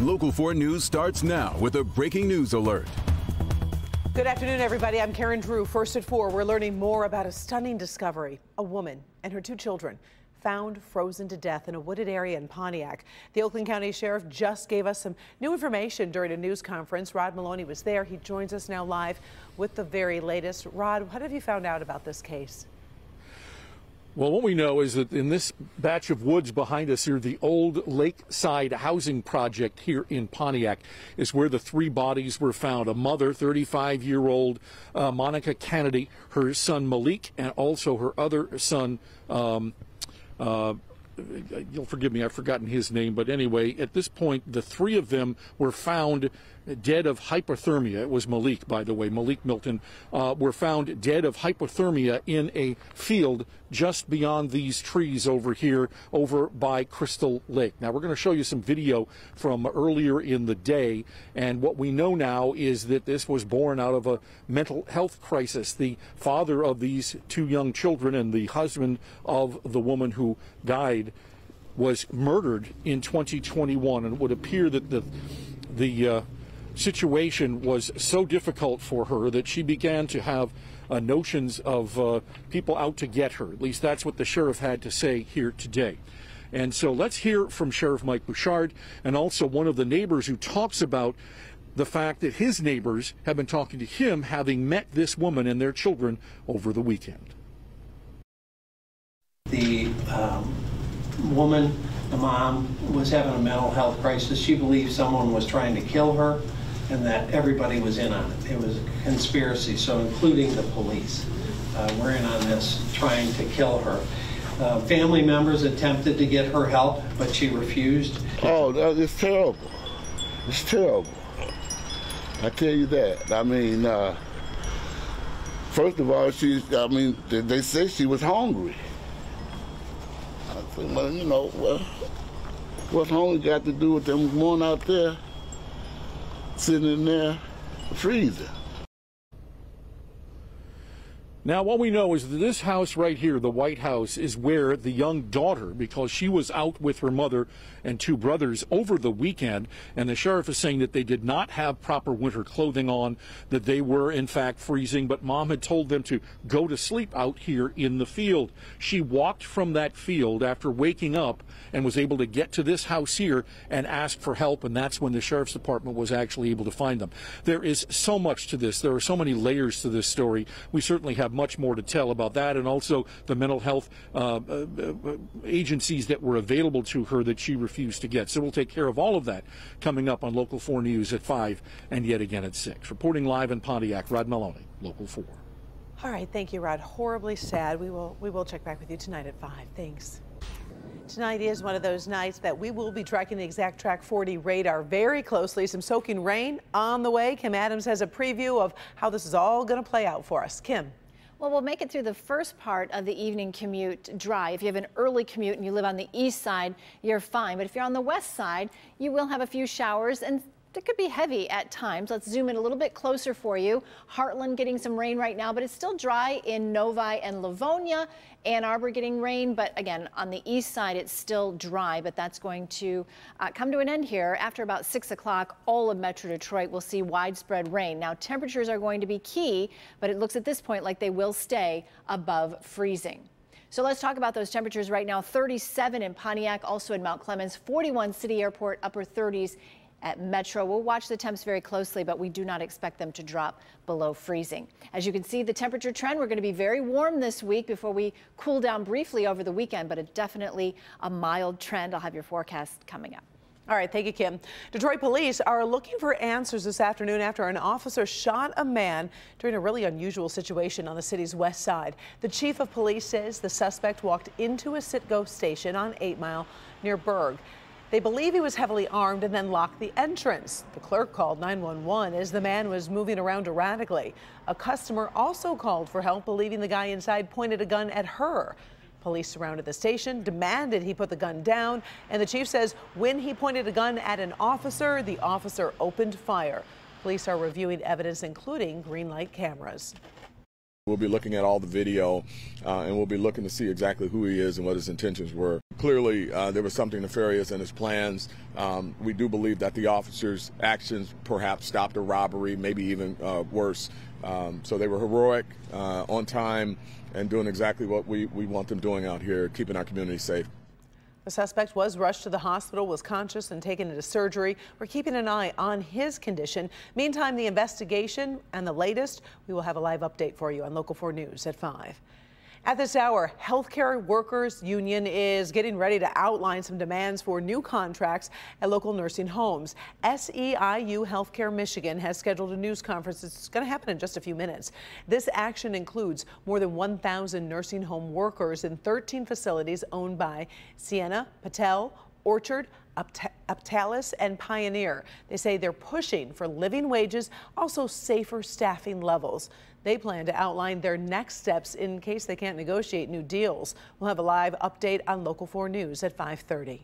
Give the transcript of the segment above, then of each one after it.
Local 4 News starts now with a breaking news alert. Good afternoon, everybody. I'm Karen Drew. First at 4, we're learning more about a stunning discovery. A woman and her two children found frozen to death in a wooded area in Pontiac. The Oakland County Sheriff just gave us some new information during a news conference. Rod Maloney was there. He joins us now live with the very latest. Rod, what have you found out about this case? Well, what we know is that in this batch of woods behind us here, the old lakeside housing project here in Pontiac is where the three bodies were found. A mother, 35 year old uh, Monica Kennedy, her son Malik, and also her other son, um, uh, you'll forgive me, I've forgotten his name, but anyway, at this point, the three of them were found dead of hypothermia. It was Malik, by the way, Malik Milton, uh, were found dead of hypothermia in a field just beyond these trees over here, over by Crystal Lake. Now, we're going to show you some video from earlier in the day, and what we know now is that this was born out of a mental health crisis. The father of these two young children and the husband of the woman who died was murdered in 2021, and it would appear that the the uh, situation was so difficult for her that she began to have uh, notions of uh, people out to get her. At least that's what the sheriff had to say here today. And so let's hear from Sheriff Mike Bouchard and also one of the neighbors who talks about the fact that his neighbors have been talking to him having met this woman and their children over the weekend. The um, woman, the mom, was having a mental health crisis. She believed someone was trying to kill her and that everybody was in on it. It was a conspiracy, so including the police. Uh, we're in on this, trying to kill her. Uh, family members attempted to get her help, but she refused. Oh, it's terrible. It's terrible. I tell you that. I mean, uh, first of all, she, I mean, they, they say she was hungry. Well, you know, well, what's hungry got to do with them going out there sitting in there freezing. Now, what we know is that this house right here, the White House, is where the young daughter, because she was out with her mother and two brothers over the weekend, and the sheriff is saying that they did not have proper winter clothing on, that they were in fact freezing, but mom had told them to go to sleep out here in the field. She walked from that field after waking up and was able to get to this house here and ask for help, and that's when the sheriff's department was actually able to find them. There is so much to this. There are so many layers to this story. We certainly have have much more to tell about that and also the mental health uh, uh, uh, agencies that were available to her that she refused to get. So we'll take care of all of that coming up on Local 4 News at 5 and yet again at 6. Reporting live in Pontiac, Rod Maloney, Local 4. All right, thank you, Rod. Horribly sad. We will we will check back with you tonight at 5. Thanks. Tonight is one of those nights that we will be tracking the exact track 4D radar very closely. Some soaking rain on the way. Kim Adams has a preview of how this is all going to play out for us. Kim. Well, we'll make it through the first part of the evening commute dry. If you have an early commute and you live on the east side, you're fine. But if you're on the west side, you will have a few showers and it could be heavy at times. Let's zoom in a little bit closer for you. Hartland getting some rain right now, but it's still dry in Novi and Livonia. Ann Arbor getting rain, but again, on the east side, it's still dry, but that's going to uh, come to an end here. After about 6 o'clock, all of Metro Detroit will see widespread rain. Now, temperatures are going to be key, but it looks at this point like they will stay above freezing. So let's talk about those temperatures right now. 37 in Pontiac, also in Mount Clemens, 41 City Airport, upper 30s at Metro. We'll watch the temps very closely, but we do not expect them to drop below freezing. As you can see, the temperature trend, we're going to be very warm this week before we cool down briefly over the weekend, but it's definitely a mild trend. I'll have your forecast coming up. All right, thank you, Kim. Detroit police are looking for answers this afternoon after an officer shot a man during a really unusual situation on the city's west side. The chief of police says the suspect walked into a Citgo station on 8 Mile near Berg. They believe he was heavily armed and then locked the entrance. The clerk called 911 as the man was moving around erratically. A customer also called for help, believing the guy inside pointed a gun at her. Police surrounded the station, demanded he put the gun down, and the chief says when he pointed a gun at an officer, the officer opened fire. Police are reviewing evidence, including green light cameras. We'll be looking at all the video uh, and we'll be looking to see exactly who he is and what his intentions were. Clearly, uh, there was something nefarious in his plans. Um, we do believe that the officers' actions perhaps stopped a robbery, maybe even uh, worse. Um, so they were heroic, uh, on time, and doing exactly what we, we want them doing out here, keeping our community safe. The suspect was rushed to the hospital, was conscious and taken into surgery. We're keeping an eye on his condition. Meantime, the investigation and the latest, we will have a live update for you on Local 4 News at 5. At this hour, Healthcare Workers Union is getting ready to outline some demands for new contracts at local nursing homes. SEIU Healthcare Michigan has scheduled a news conference. It's going to happen in just a few minutes. This action includes more than 1,000 nursing home workers in 13 facilities owned by Ciena, Patel, Orchard, Optalis and Pioneer. They say they're pushing for living wages, also safer staffing levels. They plan to outline their next steps in case they can't negotiate new deals. We'll have a live update on Local 4 News at 530.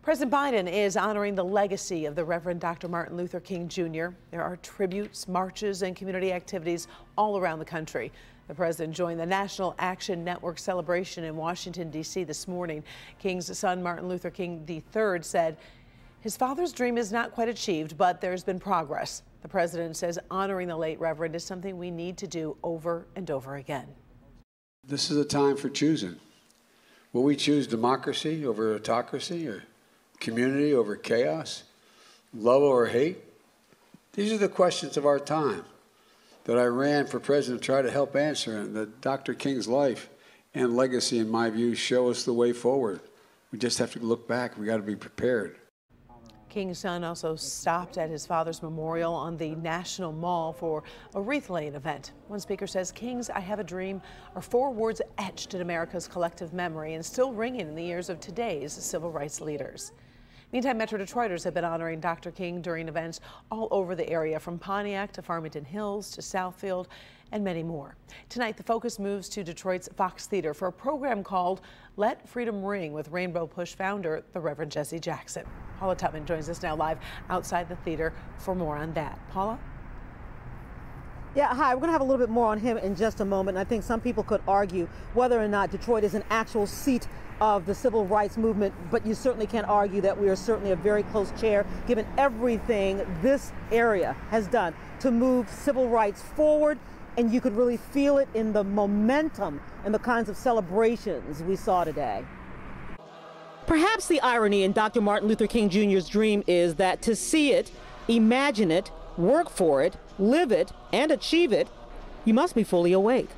President Biden is honoring the legacy of the Reverend Dr. Martin Luther King Jr. There are tributes, marches, and community activities all around the country. The president joined the National Action Network celebration in Washington, D.C. this morning. King's son, Martin Luther King III, said his father's dream is not quite achieved, but there's been progress. The president says honoring the late Reverend is something we need to do over and over again. This is a time for choosing. Will we choose democracy over autocracy or community over chaos, love over hate? These are the questions of our time that I ran for president to try to help answer, and that Dr. King's life and legacy, in my view, show us the way forward. We just have to look back. We got to be prepared. King's son also stopped at his father's memorial on the National Mall for a wreath laying event. One speaker says King's I Have a Dream are four words etched in America's collective memory and still ringing in the ears of today's civil rights leaders. Meantime, Metro Detroiters have been honoring Dr. King during events all over the area, from Pontiac to Farmington Hills to Southfield and many more. Tonight, the focus moves to Detroit's Fox Theater for a program called Let Freedom Ring with Rainbow Push founder, the Reverend Jesse Jackson. Paula Tutman joins us now live outside the theater for more on that. Paula? Yeah, hi. We're going to have a little bit more on him in just a moment. I think some people could argue whether or not Detroit is an actual seat of the civil rights movement, but you certainly can't argue that we are certainly a very close chair given everything this area has done to move civil rights forward. And you could really feel it in the momentum and the kinds of celebrations we saw today. Perhaps the irony in Dr. Martin Luther King Jr.'s dream is that to see it, imagine it, work for it, live it, and achieve it, you must be fully awake.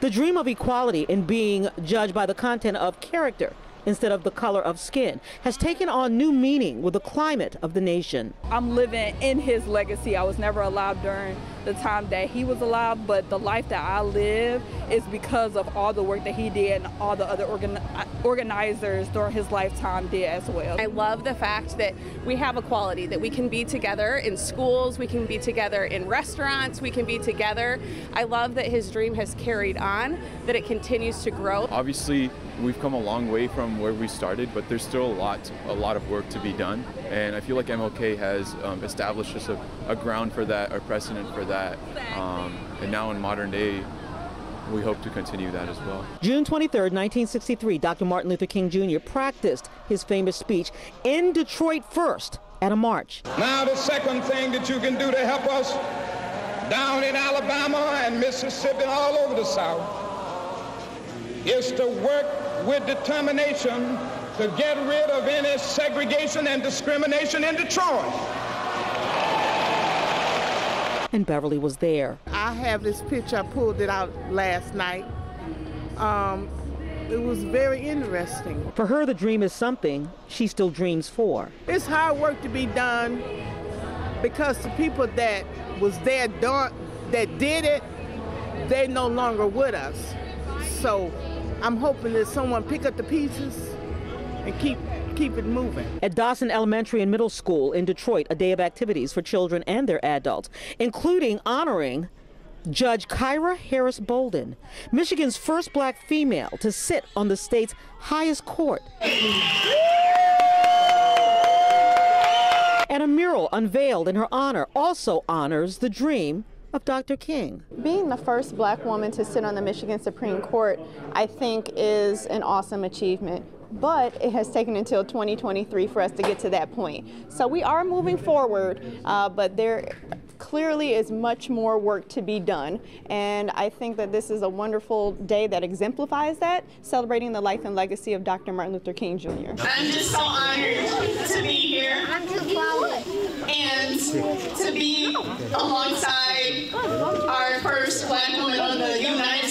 The dream of equality in being judged by the content of character instead of the color of skin has taken on new meaning with the climate of the nation. I'm living in his legacy. I was never allowed during the time that he was alive, but the life that I live is because of all the work that he did and all the other organ organizers during his lifetime did as well. I love the fact that we have equality, that we can be together in schools, we can be together in restaurants, we can be together. I love that his dream has carried on, that it continues to grow. Obviously, we've come a long way from where we started, but there's still a lot, a lot of work to be done. And I feel like MLK has um, established just a, a, ground for that, a precedent for that. Um, and now in modern day, we hope to continue that as well. June 23, 1963, Dr. Martin Luther King Jr. practiced his famous speech in Detroit first at a march. Now, the second thing that you can do to help us down in Alabama and Mississippi and all over the South is to work with determination to get rid of any segregation and discrimination in Detroit. And Beverly was there. I have this picture, I pulled it out last night. Um, it was very interesting. For her, the dream is something she still dreams for. It's hard work to be done because the people that was there that did it, they're no longer with us. So I'm hoping that someone pick up the pieces and keep keep it moving. At Dawson Elementary and Middle School in Detroit, a day of activities for children and their adults, including honoring Judge Kyra Harris Bolden, Michigan's first black female to sit on the state's highest court. And a mural unveiled in her honor also honors the dream of Dr. King. Being the first black woman to sit on the Michigan Supreme Court, I think, is an awesome achievement but it has taken until 2023 for us to get to that point. So we are moving forward, uh, but there clearly is much more work to be done. And I think that this is a wonderful day that exemplifies that, celebrating the life and legacy of Dr. Martin Luther King Jr. I'm just so honored to be here and to be alongside our first black woman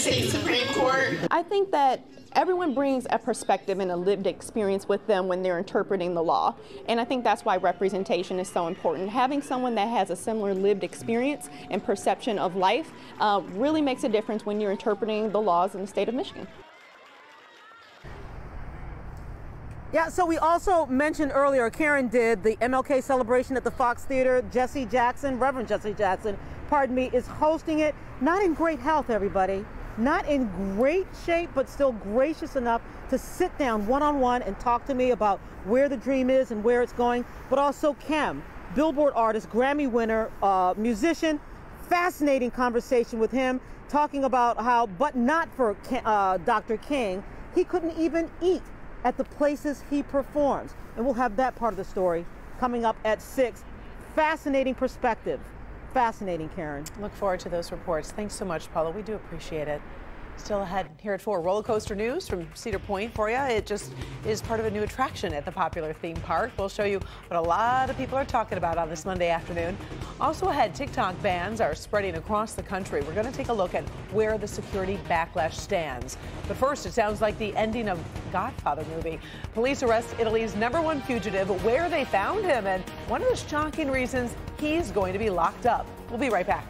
on the United States Supreme Court. I think that everyone brings a perspective and a lived experience with them when they're interpreting the law. And I think that's why representation is so important. Having someone that has a similar lived experience and perception of life uh, really makes a difference when you're interpreting the laws in the state of Michigan. Yeah, so we also mentioned earlier, Karen did, the MLK celebration at the Fox Theater. Jesse Jackson, Reverend Jesse Jackson, pardon me, is hosting it. Not in great health, everybody not in great shape, but still gracious enough to sit down one on one and talk to me about where the dream is and where it's going. But also, Kem, Billboard artist, Grammy winner, uh, musician. Fascinating conversation with him, talking about how, but not for uh, Dr. King, he couldn't even eat at the places he performs. And we'll have that part of the story coming up at 6. Fascinating perspective. Fascinating, Karen. Look forward to those reports. Thanks so much, Paula. We do appreciate it. Still ahead here at 4. Roller coaster news from Cedar Point for you. It just is part of a new attraction at the popular theme park. We'll show you what a lot of people are talking about on this Monday afternoon. Also ahead, TikTok bans are spreading across the country. We're going to take a look at where the security backlash stands. But first, it sounds like the ending of Godfather movie. Police arrest Italy's number one fugitive, where they found him, and one of the shocking reasons he's going to be locked up. We'll be right back.